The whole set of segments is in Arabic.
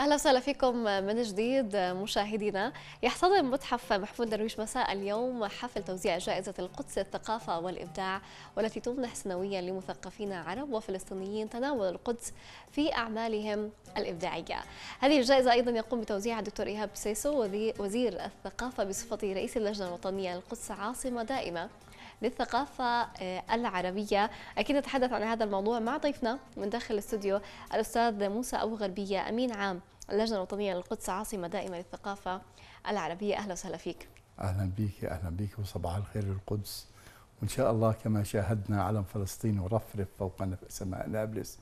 أهلا وسهلا فيكم من جديد مشاهدينا. يحتضن متحف محمود درويش مساء اليوم حفل توزيع جائزة القدس الثقافة والإبداع والتي تمنح سنويا لمثقفين عرب وفلسطينيين تناول القدس في أعمالهم الإبداعية. هذه الجائزة أيضا يقوم بتوزيعها الدكتور إيهاب سيسو وزير الثقافة بصفته رئيس اللجنة الوطنية للقدس عاصمة دائمة. للثقافة آه، العربية. أكيد نتحدث عن هذا الموضوع مع ضيفنا من داخل الاستوديو الأستاذ موسى أبو غربية أمين عام اللجنة الوطنية للقدس عاصمة دائمة للثقافة العربية. أهلا وسهلا فيك. أهلا بك أهلا بك وصباح الخير للقدس. وإن شاء الله كما شاهدنا علم فلسطين ورفرف فوق سماء نابلس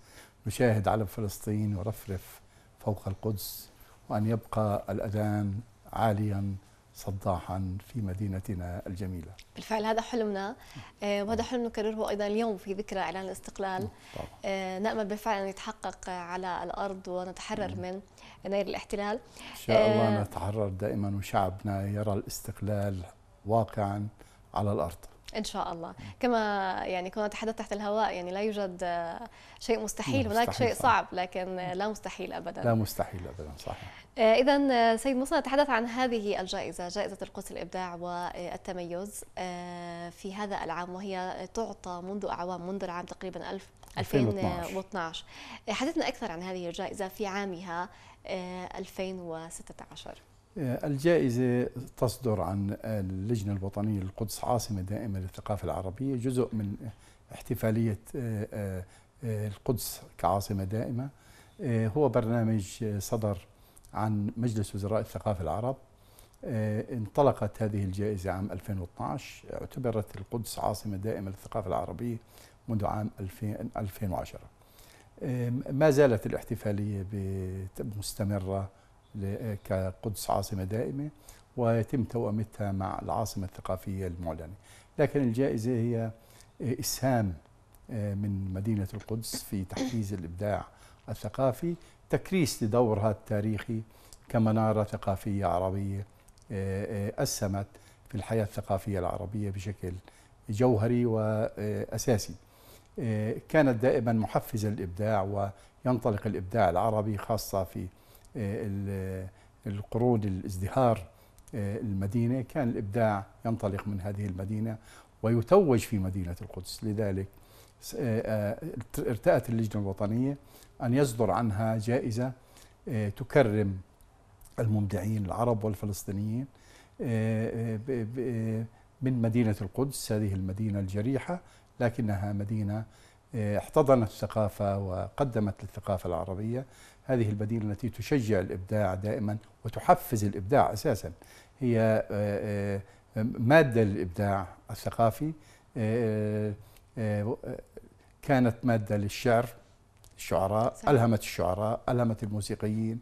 نشاهد علم فلسطين ورفرف فوق القدس وأن يبقى الأذان عاليا صداحا في مدينتنا الجميلة. بالفعل هذا حلمنا. آه، وهذا حلم نكرره أيضا اليوم في ذكرى إعلان الاستقلال. طبعا. آه، نأمل بالفعل أن يتحقق على الأرض ونتحرر من نير الاحتلال. إن شاء الله آه، نتحرر دائما وشعبنا يرى الاستقلال واقعا على الأرض. إن شاء الله. كما يعني كنا نتحدث تحت الهواء يعني لا يوجد شيء مستحيل. هناك شيء صعب لكن لا مستحيل ابدا. لا مستحيل ابدا صحيح آه، اذا سيد موسى نتحدث عن هذه الجائزة جائزة القدس الابداع والتميز آه، في هذا العام وهي تعطى منذ أعوام منذ العام تقريبا 2012 حدثنا أكثر عن هذه الجائزة في عامها 2016 آه، الجائزة تصدر عن اللجنة الوطنية للقدس عاصمة دائمة للثقافة العربية جزء من احتفالية القدس كعاصمة دائمة. هو برنامج صدر عن مجلس وزراء الثقافة العرب. انطلقت هذه الجائزة عام 2012 اعتبرت القدس عاصمة دائمة للثقافة العربية منذ عام 2010 ما زالت الاحتفالية مستمرة. كقدس عاصمة دائمة ويتم توأمتها مع العاصمة الثقافية المعلنة. لكن الجائزة هي إسهام من مدينة القدس في تحفيز الإبداع الثقافي تكريس لدورها التاريخي كمنارة ثقافية عربية أسهمت في الحياة الثقافية العربية بشكل جوهري وأساسي. كانت دائما محفزة للإبداع وينطلق الإبداع العربي خاصة في القرون الازدهار المدينة. كان الإبداع ينطلق من هذه المدينة ويتوج في مدينة القدس. لذلك ارتأت اللجنة الوطنية أن يصدر عنها جائزة تكرم المبدعين العرب والفلسطينيين من مدينة القدس. هذه المدينة الجريحة لكنها مدينة احتضنت الثقافة وقدمت للثقافة العربية. هذه المدينة التي تشجع الإبداع دائما وتحفز الإبداع أساسا. هي مادة للإبداع الثقافي كانت مادة للشعر الشعراء صحيح. ألهمت الشعراء ألهمت الموسيقيين.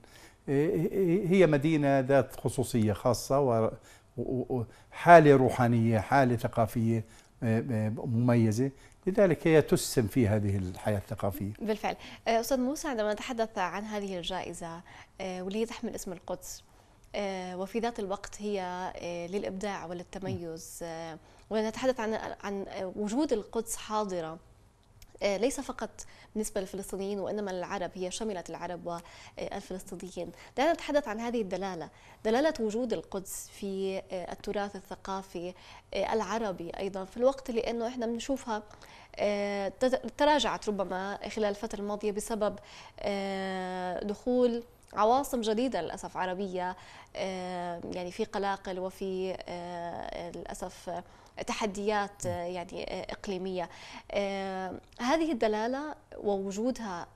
هي مدينة ذات خصوصية خاصة وحالة روحانية حالة ثقافية مميزة. لذلك هي تسهم في هذه الحياة الثقافية. بالفعل. أستاذ موسى عندما نتحدث عن هذه الجائزة واللي هي تحمل اسم القدس وفي ذات الوقت هي للإبداع وللتميز ونتحدث عن عن وجود القدس حاضرة ليس فقط بالنسبة للفلسطينيين وإنما للعرب هي شملت العرب والفلسطينيين. دعنا نتحدث عن هذه الدلالة. دلالة وجود القدس في التراث الثقافي العربي أيضا في الوقت اللي أنه إحنا بنشوفها تراجعت ربما خلال الفترة الماضية بسبب دخول عواصم جديدة للأسف عربية يعني في قلاقل وفي للأسف تحديات يعني إقليمية. هذه الدلالة ووجودها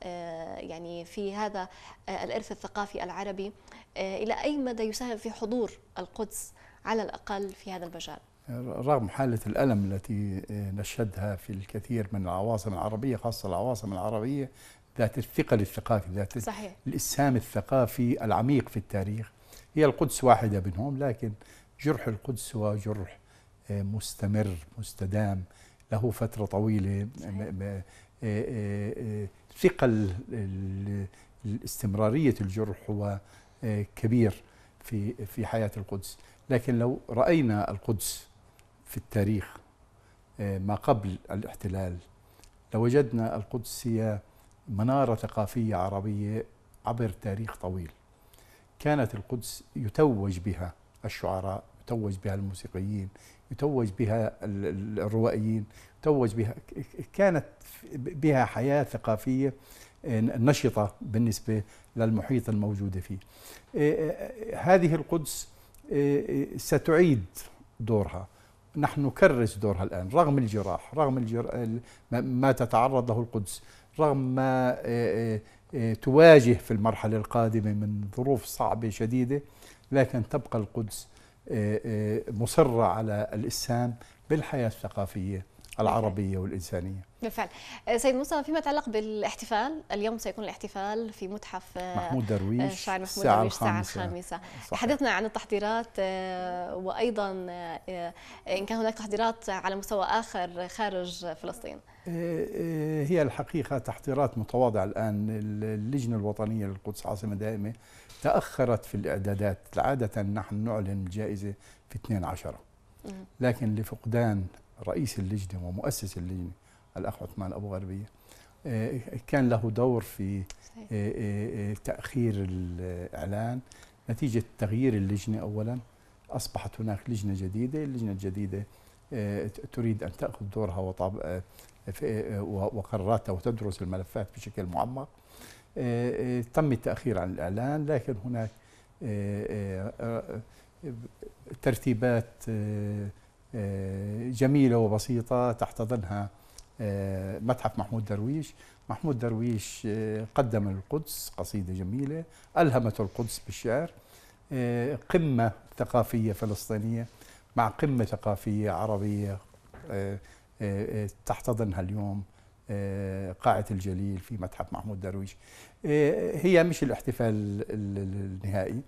يعني في هذا الإرث الثقافي العربي إلى أي مدى يساهم في حضور القدس على الأقل في هذا المجال؟ رغم حالة الألم التي نشهدها في الكثير من العواصم العربية خاصة العواصم العربية ذات الثقل الثقافي ذات صحيح. الإسهام الثقافي العميق في التاريخ. هي القدس واحدة منهم لكن جرح القدس هو جرح مستمر مستدام له فترة طويلة ثقل استمرارية الجرح هو كبير في في حياة القدس. لكن لو رأينا القدس في التاريخ ما قبل الاحتلال. لوجدنا القدس هي منارة ثقافية عربية عبر تاريخ طويل. كانت القدس يتوج بها الشعراء يتوج بها الموسيقيين يتوج بها الروائيين يتوج بها كانت بها حياة ثقافية نشطة بالنسبة للمحيط الموجود فيه. هذه القدس ستعيد دورها. نحن نكرس دورها الآن رغم الجراح رغم الجر... ما تتعرض له القدس رغم ما تواجه في المرحلة القادمة من ظروف صعبة شديدة لكن تبقى القدس مصرة على الإسهام بالحياة الثقافية العربية والإنسانية. بالفعل. آه، سيد موسى فيما يتعلق بالاحتفال اليوم سيكون الاحتفال في متحف آه، محمود درويش آه، شاعر محمود درويش الساعة الخامسة. حدثنا عن التحضيرات وأيضا إن كان هناك تحضيرات على مستوى آخر خارج فلسطين. هي الحقيقة تحضيرات متواضعة الآن. اللجنة الوطنية للقدس عاصمة دائمة تأخرت في الإعدادات. عادة نحن نعلن الجائزة في 12 لكن لفقدان رئيس اللجنة ومؤسس اللجنة الأخ عثمان أبو غربية. آه، كان له دور في آه، آه، تأخير الإعلان. نتيجة تغيير اللجنة أولا أصبحت هناك لجنة جديدة. اللجنة الجديدة تريد أن تأخذ دورها وقراراتها وتدرس الملفات بشكل معمق. تم التأخير عن الإعلان لكن هناك ترتيبات جميلة وبسيطة تحتضنها آه، متحف محمود درويش. محمود درويش آه، قدم القدس قصيدة جميلة ألهمت القدس بالشعر آه، قمة ثقافية فلسطينية مع قمة ثقافية عربية تحتضنها اليوم قاعة الجليل في متحف محمود درويش. هي مش الاحتفال النهائي.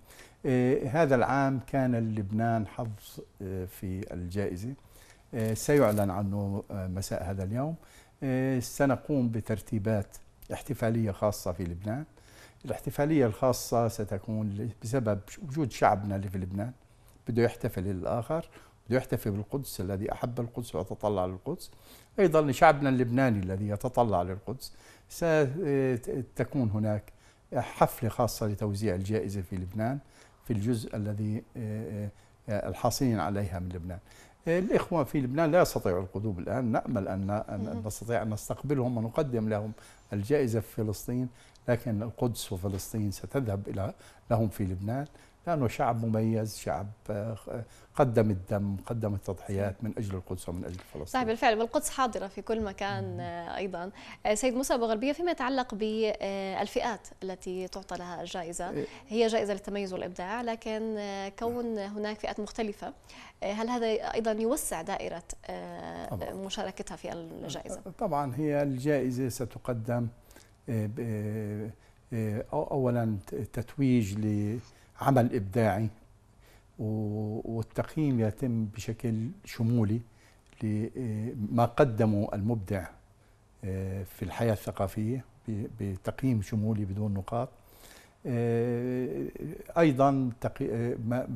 هذا العام كان لبنان حظ في الجائزة. سيعلن عنه مساء هذا اليوم. سنقوم بترتيبات احتفالية خاصة في لبنان. الاحتفالية الخاصة ستكون بسبب وجود شعبنا اللي في لبنان. بده يحتفل للآخر بده يحتفل بالقدس الذي أحب القدس ويتطلع للقدس. أيضا شعبنا اللبناني الذي يتطلع للقدس. ستكون هناك حفلة خاصة لتوزيع الجائزة في لبنان في الجزء الذي الحاصلين عليها من لبنان. الإخوة في لبنان لا يستطيعوا القدوم الآن. نأمل أن نستطيع أن نستقبلهم ونقدم لهم الجائزة في فلسطين لكن القدس وفلسطين ستذهب إلى لهم في لبنان. لأنه شعب مميز شعب آه، قدم الدم قدم التضحيات من أجل القدس ومن أجل فلسطين. صحيح بالفعل والقدس حاضرة في كل مكان آه، أيضا. آه، سيد موسى أبو غربية فيما يتعلق بالفئات التي تعطى لها الجائزة. هي جائزة للتميز والإبداع لكن كون هناك فئات مختلفة هل هذا أيضا يوسع دائرة مشاركتها في الجائزة؟ طبعا هي الجائزة ستقدم اولا تتويج عمل إبداعي والتقييم يتم بشكل شمولي لما قدمه المبدع آه، في الحياة الثقافية بتقييم شمولي بدون نقاط. آه، أيضا آه،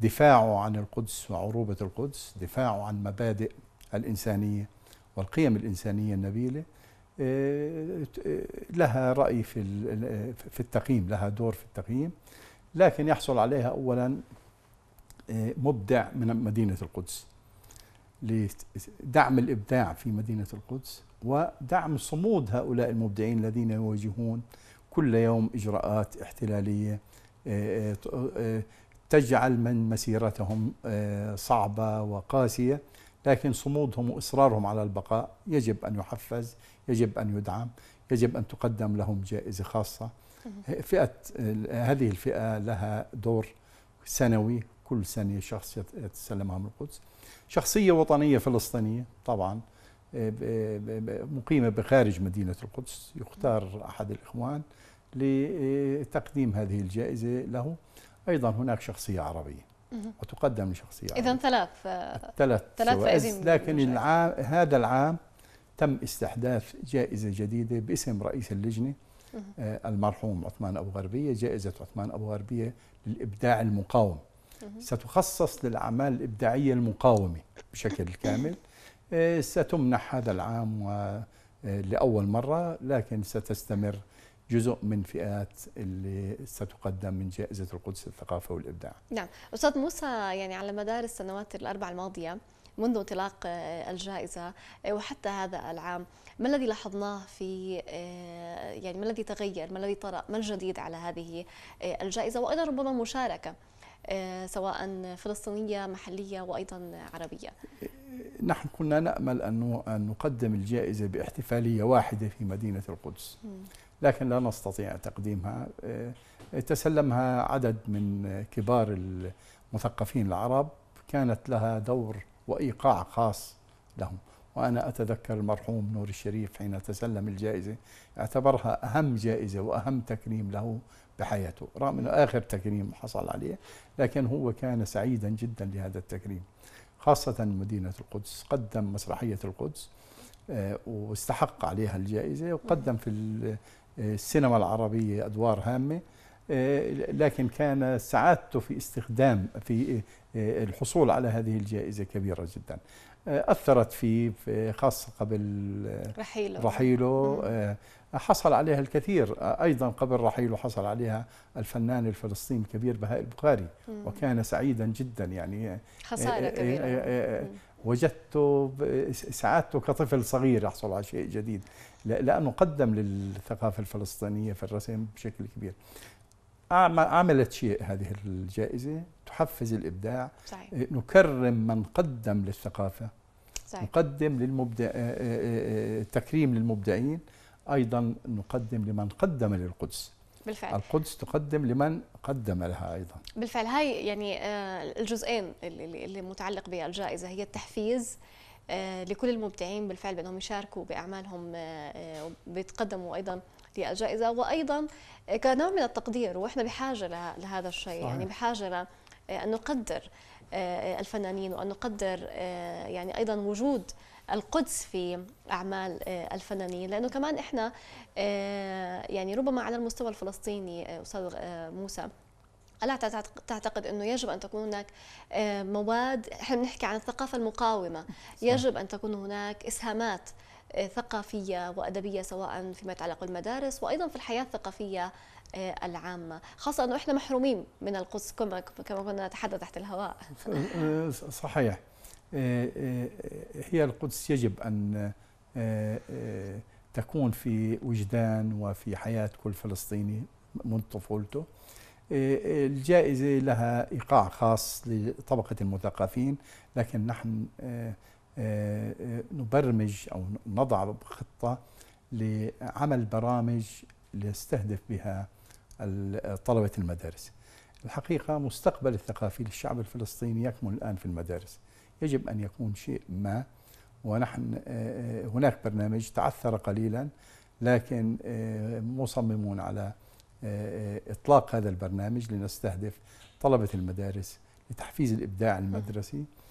دفاعه عن القدس وعروبة القدس دفاعه عن مبادئ الإنسانية والقيم الإنسانية النبيلة. لها رأي في التقييم لها دور في التقييم. لكن يحصل عليها اولا آه، مبدع من مدينة القدس لدعم الإبداع في مدينة القدس ودعم صمود هؤلاء المبدعين الذين يواجهون كل يوم إجراءات احتلالية آه، آه، تجعل من مسيرتهم صعبة وقاسية لكن صمودهم وإصرارهم على البقاء يجب أن يحفز يجب أن يدعم يجب أن تقدم لهم جائزة خاصة. فئة هذه الفئة لها دور سنوي. كل سنة شخص يتسلمها من القدس. شخصية وطنية فلسطينية طبعا مقيمة بخارج مدينة القدس. يختار أحد الإخوان لتقديم هذه الجائزة له. أيضا هناك شخصية عربية وتقدم لشخصية إذا ثلاث ثلاث ثلاث لكن العام هذا العام تم استحداث جائزة جديدة باسم رئيس اللجنة. آه، المرحوم عثمان أبو غربية جائزة عثمان أبو غربية للإبداع المقاوم. ستخصص للأعمال الإبداعية المقاومة بشكل كامل. آه، ستمنح هذا العام آه، لأول مرة لكن ستستمر جزء من فئات اللي ستقدم من جائزة القدس الثقافة والإبداع. نعم. أستاذ موسى يعني على مدار السنوات الأربع الماضية منذ انطلاق الجائزة وحتى هذا العام. ما الذي لاحظناه في يعني ما الذي تغير ما الذي طرأ ما الجديد على هذه الجائزة؟ وأيضا ربما مشاركة سواء فلسطينية محلية وأيضا عربية. نحن كنا نأمل أن نقدم الجائزة باحتفالية واحدة في مدينة القدس. لكن لا نستطيع تقديمها. تسلمها عدد من كبار المثقفين العرب. كانت لها دور وإيقاع خاص لهم. وأنا أتذكر المرحوم نور الشريف حين تسلم الجائزة اعتبرها أهم جائزة وأهم تكريم له بحياته رغم أنه آخر تكريم حصل عليه لكن هو كان سعيدا جدا لهذا التكريم خاصة مدينة القدس قدم مسرحية القدس آه، واستحق عليها الجائزة وقدم في السينما العربية أدوار هامة آه، لكن كان سعادته في استخدام في آه، الحصول على هذه الجائزة كبيرة جدا. أثرت فيه خاصة قبل رحيله, رحيله. حصل عليها الكثير. أيضا قبل رحيله حصل عليها الفنان الفلسطيني الكبير بهاء البخاري. وكان سعيدا جدا يعني. خسارة كبيرة. وجدت سعادته كطفل صغير يحصل على شيء جديد. لأنه قدم للثقافة الفلسطينية في الرسم بشكل كبير. عملت شيء هذه الجائزة تحفز الإبداع صحيح. نكرم من قدم للثقافة صحيح. نقدم للمبدع تكريم للمبدعين أيضا نقدم لمن قدم للقدس بالفعل القدس تقدم لمن قدم لها أيضا بالفعل هاي يعني الجزئين اللي, اللي متعلق بالجائزة هي التحفيز لكل المبدعين بالفعل بأنهم يشاركوا بأعمالهم بيتقدموا أيضا للجائزه وأيضا كنوع من التقدير وإحنا بحاجة لهذا الشيء. صحيح. يعني بحاجة أن نقدر الفنانين وأن نقدر يعني أيضا وجود القدس في أعمال الفنانين. لأنه كمان إحنا يعني ربما على المستوى الفلسطيني أستاذ موسى ألا تعتقد أنه يجب أن تكون هناك مواد إحنا بنحكي عن الثقافة المقاومة. يجب أن تكون هناك إسهامات ثقافية وأدبية سواء فيما يتعلق بالمدارس وأيضا في الحياة الثقافية آه، العامة. خاصة أنه إحنا محرومين من القدس كما كما كنا نتحدث تحت الهواء. آه، صحيح. آه، هي القدس يجب أن تكون في وجدان وفي حياة كل فلسطيني منذ طفولته. الجائزة لها إيقاع خاص لطبقة المثقفين لكن نحن آه، آه، نبرمج أو نضع خطة لعمل برامج ليستهدف بها طلبة المدارس. الحقيقة مستقبل الثقافي للشعب الفلسطيني يكمن الآن في المدارس. يجب أن يكون شيء ما ونحن آه، هناك برنامج تعثر قليلا لكن مصممون على إطلاق هذا البرنامج لنستهدف طلبة المدارس لتحفيز الإبداع المدرسي. آه، آه،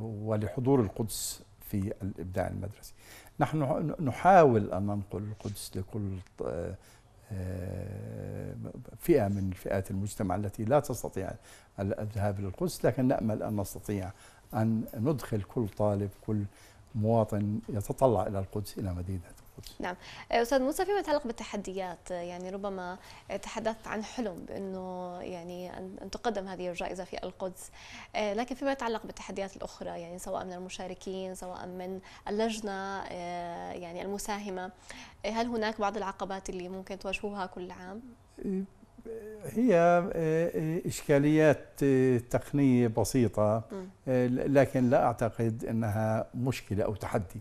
ولحضور القدس في الإبداع المدرسي. نحن نحاول أن ننقل القدس لكل آه، فئة من فئات المجتمع التي لا تستطيع الذهاب للقدس لكن نأمل أن نستطيع أن ندخل كل طالب كل مواطن يتطلع إلى القدس إلى القدس نعم. أستاذ موسى فيما يتعلق بالتحديات؟ يعني ربما تحدثت عن حلم بانه يعني أن تقدم هذه الجائزة في القدس. لكن فيما يتعلق بالتحديات الأخرى يعني سواء من المشاركين سواء من اللجنة يعني المساهمة هل هناك بعض العقبات اللي ممكن تواجهوها كل عام؟ هي إشكاليات تقنية بسيطة لكن لا أعتقد أنها مشكلة أو تحدي. إيه،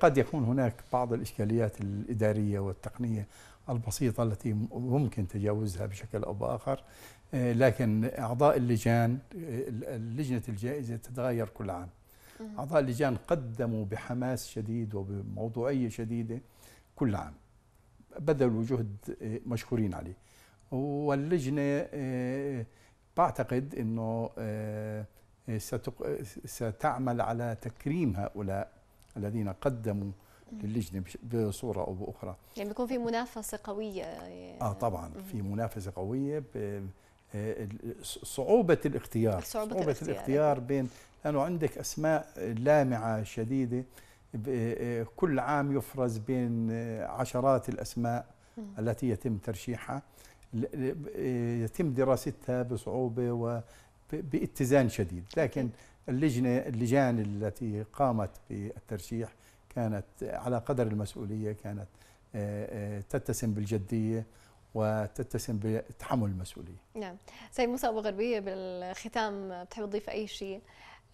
قد يكون هناك بعض الإشكاليات الإدارية والتقنية البسيطة التي ممكن تجاوزها بشكل أو بآخر. إيه، لكن أعضاء اللجان إيه، لجنة الجائزة تتغير كل عام. أعضاء اللجان قدموا بحماس شديد وبموضوعية شديدة كل عام. بذلوا جهد مشكورين عليه. واللجنة بعتقد أنه ستعمل على تكريم هؤلاء الذين قدموا للجنة بصورة أو بأخرى. يعني بيكون في منافسة قوية آه طبعا. في منافسة قوية آه، صعوبة الاختيار. صعوبة, صعوبة الاختيار, الاختيار بين لأنه عندك أسماء لامعة شديدة كل عام يفرز بين عشرات الأسماء التي يتم ترشيحها. يتم دراستها بصعوبة وباتزان شديد. لكن اللجنة اللجان التي قامت بالترشيح كانت على قدر المسؤولية كانت آه، آه، تتسم بالجدية وتتسم بتحمل المسؤولية. نعم. سيد موسى أبو غربية بالختام بتحب تضيف أي شيء؟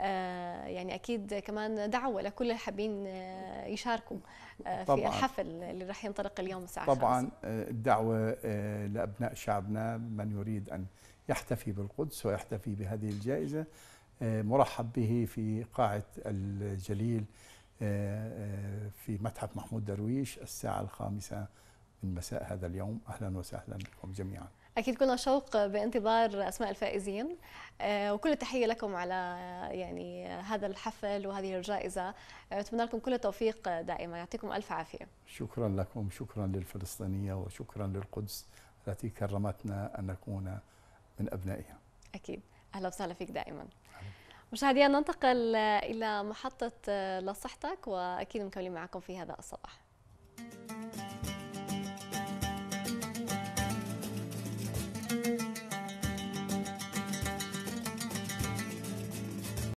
آه يعني أكيد كمان دعوة لكل اللي حابين آه يشاركوا في الحفل اللي راح ينطلق اليوم الساعة طبعا الدعوه آه لأبناء شعبنا من يريد أن يحتفي بالقدس ويحتفي بهذه الجائزة. آه مرحب به في قاعة الجليل آه، في متحف محمود درويش الساعة الخامسة من مساء هذا اليوم. أهلا وسهلا بكم جميعا. أكيد كنا شوق بانتظار أسماء الفائزين آه، وكل التحية لكم على يعني هذا الحفل وهذه الجائزة. آه، أتمنى لكم كل التوفيق دائما. يعطيكم ألف عافية. شكرا لكم شكرا للفلسطينية وشكرا للقدس. التي كرمتنا أن نكون من أبنائها. أكيد. أهلا وسهلا فيك دائما. مشاهدينا ننتقل إلى محطة لصحتك وأكيد مكملين معكم في هذا الصباح.